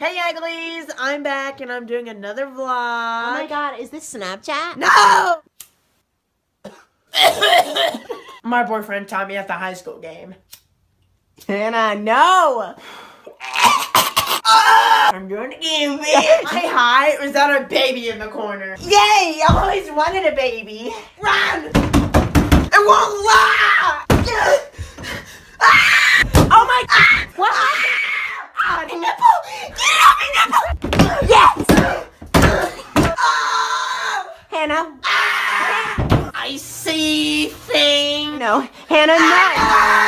Hey Uglies, I'm back and I'm doing another vlog. Oh my god, is this Snapchat? No! my boyfriend taught me at the high school game. Hannah, no! I'm doing it again, bitch. My high was that a baby in the corner. Yay! I always wanted a baby. Run! It won't lie! Hannah. Ah! I see things. No, Hannah, not. Ah!